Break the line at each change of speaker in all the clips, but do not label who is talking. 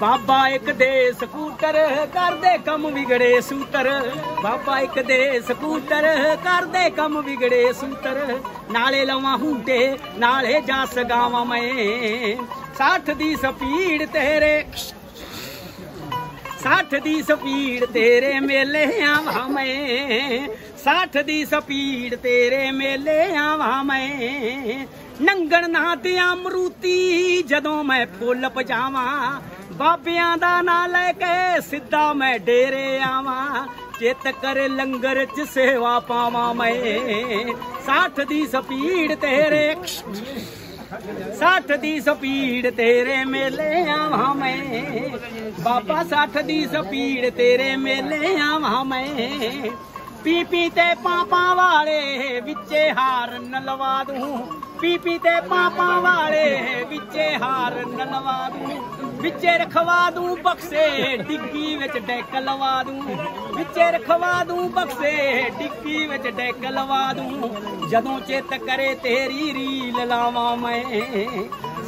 ਬਾਬਾ ਇੱਕ ਦੇ ਸਕੂਟਰ ਕਰਦੇ ਕੰਮ ਵਿਗੜੇ ਸੂਤਰ। ਬਾਬਾ ਇੱਕ ਦੇ ਸਕੂਟਰ ਕਰਦੇ ਕੰਮ ਵਿਗੜੇ ਸੂਤਰ। ਨਾਲੇ ਲਵਾਂ ਹੁੰਟੇ, ਨਾਲੇ ਜਾ ਸਗਾਵਾਂ ਮੈਂ। 60 ਦੀ ਸਪੀਡ ਤੇਰੇ 60 ਦੀ ਸਪੀਡ ਤੇਰੇ ਮੇਲੇ ਆਵਾਂ ਮੈਂ। 60 ਦੀ ਸਪੀਡ ਤੇਰੇ ਮੇਲੇ ਆਵਾਂ ਮੈਂ। ਨੰਗਣ ਨਾ ਤੇ ਅਮਰੂਤੀ ਜਦੋਂ ਮੈਂ ਫੁੱਲ ਪਜਾਵਾਂ ਬਾਬਿਆਂ ਦਾ ਨਾਂ ਲੈ ਕੇ ਸਿੱਧਾ ਮੈਂ ਡੇਰੇ ਆਵਾਂ, ਚਿੱਤ ਕਰ ਲੰਗਰ ਚ ਸੇਵਾ ਪਾਵਾਂ ਮੈਂ। 60 ਦੀ ਸਪੀਡ ਤੇਰੇ 60 ਦੀ ਸਪੀਡ ਤੇਰੇ ਮੇਲੇ ਆਵਾਂ ਮੈਂ। ਬਾਬਾ 60 ਦੀ ਸਪੀਡ ਤੇਰੇ ਮੇਲੇ ਆਵਾਂ ਮੈਂ। ਪੀ ਪੀ ਤੇ ਪਾਪਾ ਵਾਲੇ ਵਿੱਚੇ ਹਾਰ ਨਲਵਾ ਦੂੰ। ਪੀਪੀ ਦੇ ਪਾਪਾ ਵਾਲੇ ਵਿੱਚੇ ਹਾਰ ਲਵਾ ਦੂੰ, ਵਿੱਚੇ ਰਖਵਾ ਦੂੰ ਬਕਸੇ, ਡਿੱਗੀ ਵਿੱਚ ਡੈਕ ਲਵਾ ਦੂੰ, ਵਿੱਚੇ ਰਖਵਾ ਦੂੰ ਬਕਸੇ, ਡਿੱਗੀ ਵਿੱਚ ਡੈਕ ਲਵਾ ਦੂੰ, ਜਦੋਂ ਚਿੱਤ ਕਰੇ ਤੇਰੀ ਰੀਲ ਲਾਵਾਂ ਮੈਂ।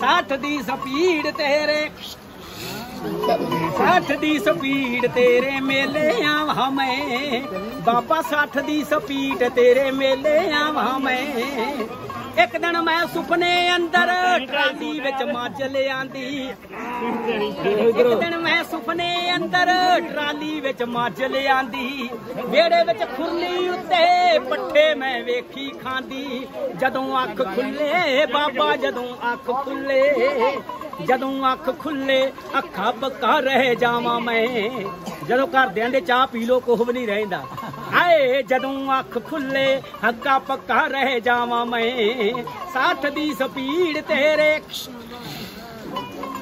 60 ਦੀ ਸਪੀਡ ਤੇਰੇ 60 ਦੀ ਸਪੀਡ ਤੇਰੇ ਮੇਲੇ ਆਵਾਂ ਮੈਂ। ਬਾਬਾ 60 ਦੀ ਸਪੀਡ ਤੇਰੇ ਮੇਲੇ ਆਵਾਂ ਮੈਂ। ਇੱਕ ਦਿਨ ਮੈਂ ਸੁਪਨੇ ਅੰਦਰ ਟਰਾਲੀ ਵਿੱਚ ਮੱਝ ਲਿਆਂਦੀ ਇੱਕ ਦਿਨ ਮੈਂ ਸੁਪਨੇ ਅੰਦਰ ਟਰਾਲੀ ਵਿੱਚ ਮੱਝ ਲਿਆਂਦੀ ਵਿਹੜੇ ਵਿੱਚ ਖੁਰਲੀ ਉੱਤੇ ਪੱਠੇ ਮੈਂ ਵੇਖੀ ਖਾਂਦੀ। ਜਦੋਂ ਅੱਖ ਖੁੱਲੇ, ਬਾਬਾ ਜਦੋਂ ਅੱਖ ਖੁੱਲੇ, ਜਦੋਂ ਅੱਖ ਖੁੱਲੇ, ਅੱਖਾਂ ਪੱਕਾ ਰਹਿ ਜਾਵਾਂ ਮੈਂ। ਜਦੋਂ ਘਰਦਿਆਂ ਦੇ ਚਾਹ ਪੀ ਲੋ ਕੁਝ ਵੀ ਨਹੀਂ ਰਹਿੰਦਾ। ਹਾਏ ਜਦੋਂ ਅੱਖ ਖੁੱਲੇ ਹੱਕਾ ਪੱਕਾ ਰਹਿ ਜਾਵਾਂ ਮੈਂ। ਸਾਥ ਦੀ ਸਪੀੜ ਤੇਰੇ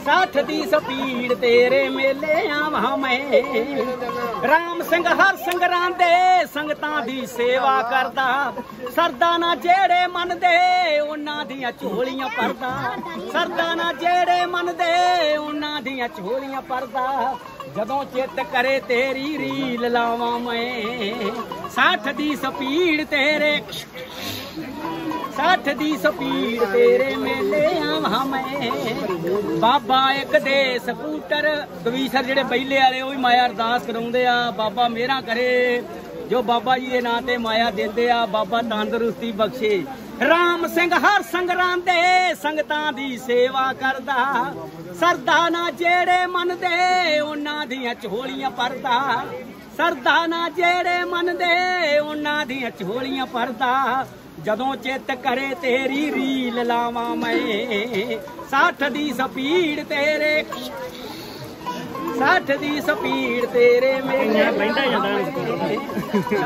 ਸਾਥ ਦੀ ਸਪੀੜ ਤੇਰੇ ਮੇਲੇ ਆਵਾਂ ਮੈਂ। ਰਾਮ ਸਿੰਘ ਹਰ ਸੰਗਰਾਂ ਦੇ ਸੰਗਤਾਂ ਦੀ ਸੇਵਾ ਕਰਦਾ। ਸਰਦਾ ਨਾ ਜਿਹੜੇ ਮੰਨਦੇ, ਉਹਨਾਂ ਦੀਆਂ ਝੋਲੀਆਂ ਪਰਦਾ ਸਰਦਾ ਨਾ ਜਿਹੜੇ ਮੰਨਦੇ, ਉਹਨਾਂ ਦੀਆਂ ਝੋਲੀਆਂ ਪਰਦਾ ਜਦੋਂ ਚਿੱਤ ਕਰੇ ਤੇਰੀ ਰੀਲ ਲਾਵਾਂ ਮੈਂ 60 ਦੀ ਸਪੀਡ ਤੇਰੇ 60 ਦੀ ਸਪੀਡ ਤੇਰੇ ਮੇਲੇ ਆਵਾਂ ਮੈਂ। ਬਾਬਾ ਇੱਕ ਦੇ ਸਕੂਟਰ ਕਵੀਸਰ ਜਿਹੜੇ ਬੈਲੇ ਵਾਲੇ, ਉਹ ਵੀ ਮਾਇਆ ਅਰਦਾਸ ਕਰਾਉਂਦੇ ਆ, ਬਾਬਾ ਮੇਰਾ ਕਰੇ। ਜੋ ਬਾਬਾ ਜੀ ਦੇ ਨਾਂ ਤੇ ਮਾਇਆ ਦਿੰਦੇ ਆ, ਬਾਬਾ ਤੰਦਰੁਸਤੀ ਬਖਸ਼ੇ। ਰਾਮ ਸਿੰਘ ਹਰ ਸੰਗ ਦੇ ਸੰਗਤਾਂ ਦੀ ਸੇਵਾ ਕਰਦਾ। ਸਰਦਾ ਨਾ ਜਿਹੜੇ ਮੰਨਦੇ, ਉਹਨਾਂ ਦੀਆਂ ਝੋਲੀਆਂ ਪਰਦਾ ਸਰਦਾ ਨਾ ਜਿਹੜੇ ਮੰਨਦੇ, ਉਹਨਾਂ ਦੀਆਂ ਝੋਲੀਆਂ ਪਰਦਾ ਜਦੋਂ ਚਿੱਤ ਕਰੇ ਤੇਰੀ ਰੀਲ ਲਾਵਾਂ ਮੈਂ 60 ਦੀ ਸਪੀਡ ਤੇਰੇ 60 ਦੀ ਸਪੀਡ ਤੇਰੇ ਮੇਲੇ ਬੈਠਾ ਜਾਂਦਾ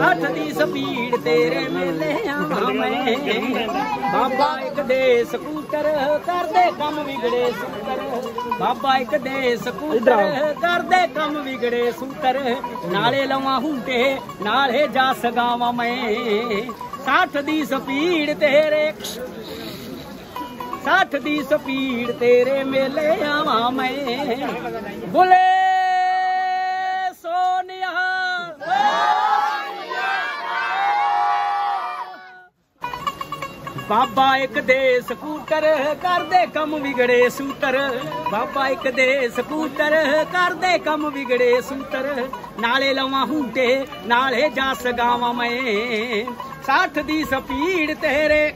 60 ਦੀ ਸਪੀਡ ਤੇਰੇ ਮੇਲੇ ਆਵਾਂ ਮੈਂ ਬਾਬਾ ਇੱਕ ਦੇ ਸਕੂਟਰ ਕਰਦੇ ਕੰਮ ਵਿਗੜੇ ਸੂਤਰ। ਬਾਬਾ ਇੱਕ ਦੇ ਸਕੂਟਰ ਕਰਦੇ ਕੰਮ ਵਿਗੜੇ ਸੂਤਰ। ਨਾਲੇ ਲਵਾਂ ਹੁੰਟੇ ਨਾਲੇ ਜਾ ਸਗਾਵਾਂ ਮੈਂ। 60 ਦੀ ਸਪੀਡ ਤੇਰੇ 60 ਦੀ ਸਪੀਡ ਤੇਰੇ ਮੇਲੇ ਆਵਾਂ ਮੈਂ। ਬੁਲੇ ਸੋਨਿਆ। ਬਾਬਾ ਇੱਕ ਦੇ ਸਕੂਟਰ ਕਰਦੇ ਕੰਮ ਵਿਗੜੇ ਸੂਤਰ। ਬਾਬਾ ਇੱਕ ਦੇ ਸਕੂਟਰ ਕਰਦੇ ਕੰਮ ਵਿਗੜੇ ਸੂਤਰ। ਨਾਲੇ ਲਵਾਂ ਹੁੰਟੇ, ਨਾਲੇ ਜਾ ਸਗਾਵਾਂ ਮੈਂ। 60 ਦੀ ਸਪੀਡ ਤੇਰੇ।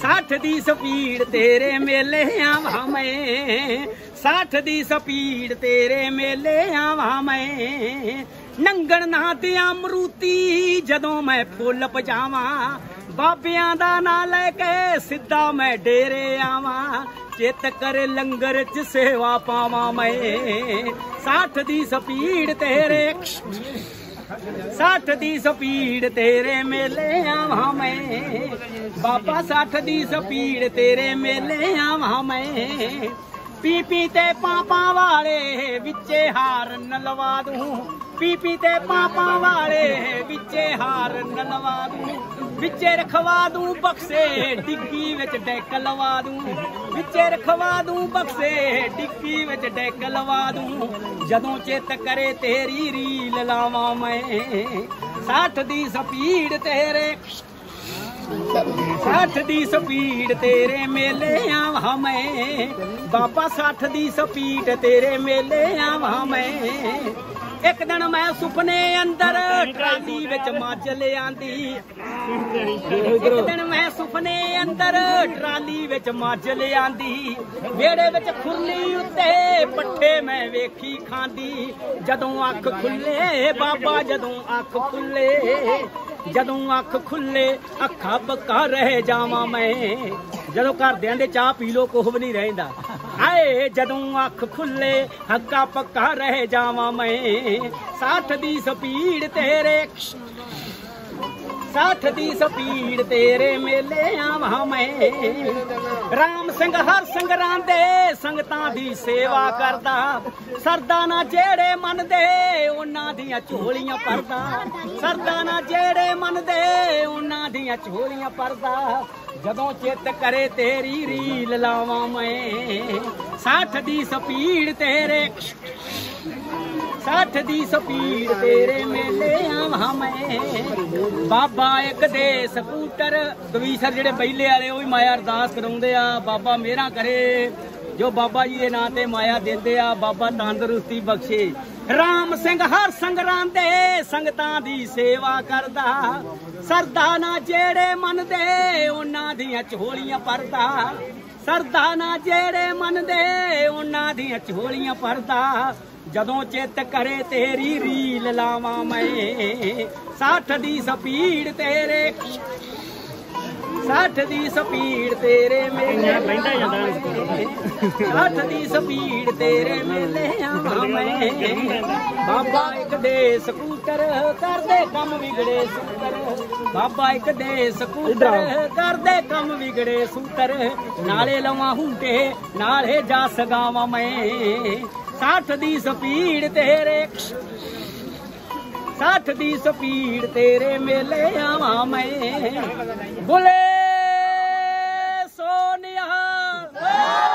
60 ਦੀ ਸਪੀਡ ਤੇਰੇ ਮੇਲੇ ਆਵਾਂ ਮੈਂ। 60 ਦੀ ਸਪੀਡ ਤੇਰੇ ਮੇਲੇ ਆਵਾਂ ਮੈਂ। ਨੰਗਣ ਨਾ ਤੇ ਅਮਰੂਤੀ ਜਦੋਂ ਮੈਂ ਫੁੱਲ ਪਜਾਵਾਂ, ਬਾਬਿਆਂ ਦਾ ਨਾਂ ਲੈ ਕੇ ਸਿੱਧਾ ਮੈਂ ਡੇਰੇ ਆਵਾਂ। ਚਿੱਤ ਕਰ ਲੰਗਰ ਚ ਸੇਵਾ ਪਾਵਾਂ ਮੈਂ। 60 ਦੀ ਸਪੀਡ ਤੇਰੇ ਸੱਠ ਦੀ ਸਪੀਡ ਤੇਰੇ ਮੇਲੇ ਆਵਾਂ ਮੈਂ। ਬਾਬਾ ਸੱਠ ਦੀ ਸਪੀਡ ਤੇਰੇ ਮੇਲੇ ਆਵਾਂ ਮੈਂ। ਪੀਪੀ ਤੇ ਪਾਪਾ ਵਾਲੇ ਵਿੱਚੇ ਹਾਰਨ ਲਵਾ ਦੂੰ। ਪੀਪੀ ਤੇ ਪਾਪਾ ਵਾਲੇ ਵਿੱਚੇ ਹਾਰਨ ਲਵਾ ਦੂੰ। ਵਿੱਚੇ ਰਖਵਾ ਦੂੰ ਬਕਸੇ ਡਿੱਗੀ ਵਿੱਚ ਡੈਕ ਲਵਾ ਦੂੰ। ਵਿੱਚੇ ਰਖਵਾ ਦੂੰ ਬਕਸੇ ਡਿੱਗੀ ਵਿੱਚ ਡੈਕ ਲਵਾ ਦੂੰ। ਜਦੋਂ ਚਿੱਤ ਕਰੇ ਤੇਰੀ ਰੀਲ ਲਾਵਾਂ ਮੈਂ। 60 ਦੀ ਸਪੀਡ ਤੇਰੇ 60 ਦੀ ਸਪੀਡ ਤੇਰੇ ਮੇਲੇ ਆਵਾਂ ਮੈਂ। ਬਾਬਾ 60 ਦੀ ਸਪੀਡ ਤੇਰੇ ਮੇਲੇ ਆਵਾਂ ਮੈਂ। ਇੱਕ ਦਿਨ ਮੈਂ ਸੁਪਨੇ ਅੰਦਰ ਟਰਾਲੀ ਵਿੱਚ ਮੱਝ ਲਿਆਂਦੀ ਇੱਕ ਦਿਨ ਮੈਂ ਸੁਪਨੇ ਅੰਦਰ ਟਰਾਲੀ ਵਿੱਚ ਮੱਝ ਲਿਆਂਦੀ ਵਿਹੜੇ ਵਿੱਚ ਖੁਰਲੀ ਉੱਤੇ ਪੱਠੇ ਮੈਂ ਵੇਖੀ ਖਾਂਦੀ। ਜਦੋਂ ਅੱਖ ਖੁੱਲੇ, ਬਾਬਾ ਜਦੋਂ ਅੱਖ ਖੁੱਲੇ, ਜਦੋਂ ਅੱਖ ਖੁੱਲੇ, ਅੱਖਾਂ ਬੱਕਾ ਰਹਿ ਜਾਵਾਂ ਮੈਂ। ਜਦੋਂ ਘਰਦਿਆਂ ਦੇ ਚਾਹ ਪੀ ਲੋ ਕੁਝ ਵੀ ਨਹੀਂ ਰਹਿੰਦਾ। ਹਾਏ ਜਦੋਂ ਅੱਖ ਖੁੱਲੇ ਹੱਕਾ ਪੱਕਾ ਰਹਿ ਜਾਵਾਂ ਮੈਂ। ਸਾਥ ਦੀ ਸਪੀੜ ਤੇਰੇ 60 ਦੀ ਸਪੀੜ ਤੇਰੇ ਮੇਲੇ ਆਵਾਂ ਮੈਂ। ਰਾਮ ਸਿੰਘ, ਹਰ ਸੰਗਰਾਂ ਦੇ ਸੰਗਤਾਂ ਦੀ ਸੇਵਾ ਕਰਦਾ। ਸਰਦਾ ਨਾ ਜਿਹੜੇ ਮੰਨਦੇ, ਉਹਨਾਂ ਦੀਆਂ ਝੋਲੀਆਂ ਪਰਦਾ ਸਰਦਾ ਨਾ ਜਿਹੜੇ ਮੰਨਦੇ, ਉਹਨਾਂ ਦੀਆਂ ਝੋਲੀਆਂ ਪਰਦਾ ਜਦੋਂ ਚਿੱਤ ਕਰੇ ਤੇਰੀ ਰੀਲ ਲਾਵਾਂ ਮੈਂ। 60 ਦੀ ਸਪੀੜ ਤੇਰੇ 60 ਦੀ ਸਪੀਡ ਤੇਰੇ ਮੇਲੇ ਆਵਾਂ ਮੈਂ। ਬਾਬਾ ਇੱਕ ਦੇ ਸਕੂਟਰ ਦਵੀਸਰ ਜਿਹੜੇ ਬੈਲੇ ਵਾਲੇ, ਉਹ ਵੀ ਮਾਇਆ ਅਰਦਾਸ ਕਰਾਉਂਦੇ ਆ, ਬਾਬਾ ਮੇਰਾ ਕਰੇ। ਜੋ ਬਾਬਾ ਜੀ ਦੇ ਨਾਂ ਤੇ ਮਾਇਆ ਦਿੰਦੇ ਆ, ਬਾਬਾ ਤੰਦਰੁਸਤੀ ਬਖਸ਼ੇ। ਰਾਮ ਸਿੰਘ ਹਰ ਸੰਗਰਾਂ ਦੇ ਸੰਗਤਾਂ ਦੀ ਸੇਵਾ ਕਰਦਾ। ਸਰਦਾ ਨਾ ਜਿਹੜੇ ਮੰਨਦੇ, ਉਹਨਾਂ ਦੀਆਂ ਝੋਲੀਆਂ ਪਰਦਾ ਸਰਦਾ ਨਾ ਜਿਹੜੇ ਮੰਨਦੇ, ਉਹਨਾਂ ਦੀਆਂ ਝੋਲੀਆਂ ਪਰਦਾ ਜਦੋਂ ਚਿੱਤ ਕਰੇ ਤੇਰੀ ਰੀਲ ਲਾਵਾਂ ਮੈਂ 60 ਦੀ ਸਪੀਡ ਤੇਰੇ 60 ਦੀ ਸਪੀਡ ਤੇਰੇ ਮੇਲੇ
ਲੈਂਦਾ ਜਾਂਦਾ
60 ਦੀ ਸਪੀਡ ਤੇਰੇ ਮੇਲੇ ਆਵਾਂ ਮੈਂ। ਬਾਬਾ ਇੱਕ ਦੇ ਸਕੂਟਰ ਕਰਦੇ ਕੰਮ ਵਿਗੜੇ ਸੂਤਰ। ਬਾਬਾ ਇੱਕ ਦੇ ਸਕੂਟਰ ਕਰਦੇ ਕੰਮ ਵਿਗੜੇ ਸੂਤਰ। ਨਾਲੇ ਲਵਾਂ ਹੁੰਟੇ ਨਾਲੇ ਜਾ ਸਗਾਵਾਂ ਮੈਂ। 60 ਦੀ ਸਪੀਡ ਤੇਰੇ 60 ਦੀ ਸਪੀਡ ਤੇਰੇ ਮੇਲੇ ਆਵਾਂ ਮੈਂ। ਬੁਲੇ Yeah.